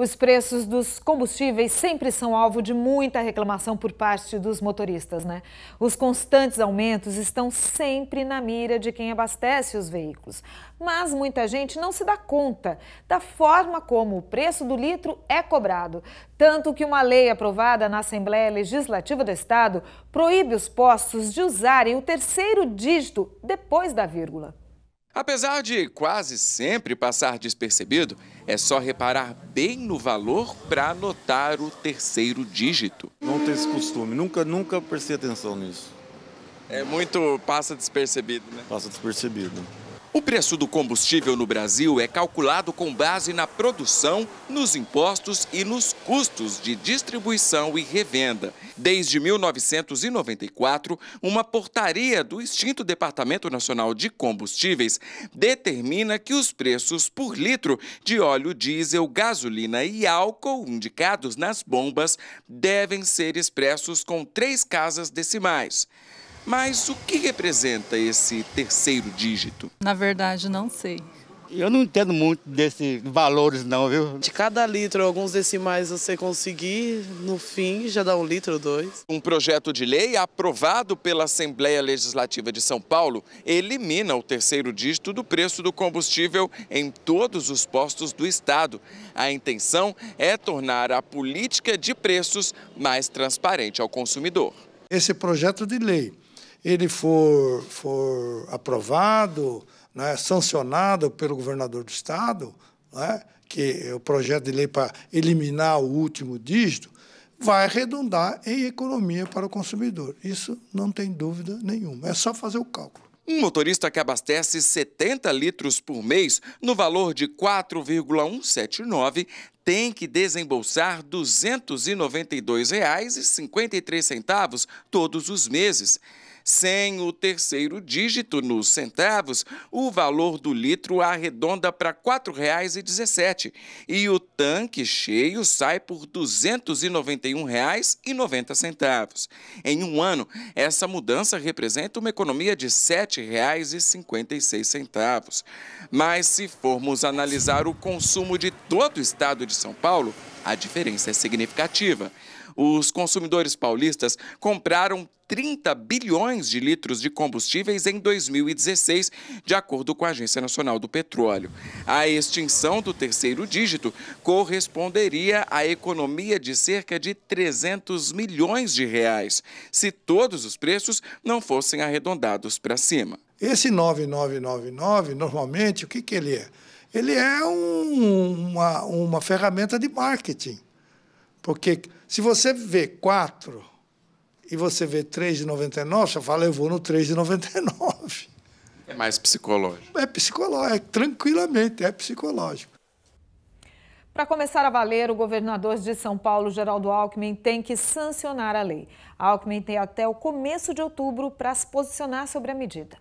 Os preços dos combustíveis sempre são alvo de muita reclamação por parte dos motoristas, né? Os constantes aumentos estão sempre na mira de quem abastece os veículos. Mas muita gente não se dá conta da forma como o preço do litro é cobrado. Tanto que uma lei aprovada na Assembleia Legislativa do Estado proíbe os postos de usarem o terceiro dígito depois da vírgula. Apesar de quase sempre passar despercebido, é só reparar bem no valor para anotar o terceiro dígito. Não tem esse costume, nunca, nunca prestei atenção nisso. É muito passa despercebido, né? Passa despercebido. O preço do combustível no Brasil é calculado com base na produção, nos impostos e nos custos de distribuição e revenda. Desde 1994, uma portaria do extinto Departamento Nacional de Combustíveis determina que os preços por litro de óleo diesel, gasolina e álcool indicados nas bombas devem ser expressos com três casas decimais. Mas o que representa esse terceiro dígito? Na verdade, não sei. Eu não entendo muito desses valores não, viu? De cada litro, alguns decimais você conseguir, no fim já dá um litro ou dois. Um projeto de lei aprovado pela Assembleia Legislativa de São Paulo elimina o terceiro dígito do preço do combustível em todos os postos do estado. A intenção é tornar a política de preços mais transparente ao consumidor. Esse projeto de lei ele for, for aprovado, né, sancionado pelo governador do Estado, né, que é o projeto de lei para eliminar o último dígito, vai arredondar em economia para o consumidor. Isso não tem dúvida nenhuma. É só fazer o cálculo. Um motorista que abastece 70 litros por mês no valor de 4,179 tem que desembolsar R$ 292,53 todos os meses. Sem o terceiro dígito nos centavos, o valor do litro arredonda para R$ 4,17 e o tanque cheio sai por R$ 291,90. Em um ano, essa mudança representa uma economia de R$ 7,56. Mas se formos analisar o consumo de todo o estado de São Paulo, a diferença é significativa. Os consumidores paulistas compraram 30 bilhões de litros de combustíveis em 2016, de acordo com a Agência Nacional do Petróleo. A extinção do terceiro dígito corresponderia à economia de cerca de 300 milhões de reais, se todos os preços não fossem arredondados para cima. Esse 9999, normalmente, o que, que ele é? Ele é um, uma, uma ferramenta de marketing. Porque se você vê 4 e você vê 3,99, você fala, eu vou no 3,99. É mais psicológico. É psicológico, é, tranquilamente, é psicológico. Para começar a valer, o governador de São Paulo, Geraldo Alckmin, tem que sancionar a lei. A Alckmin tem até o começo de outubro para se posicionar sobre a medida.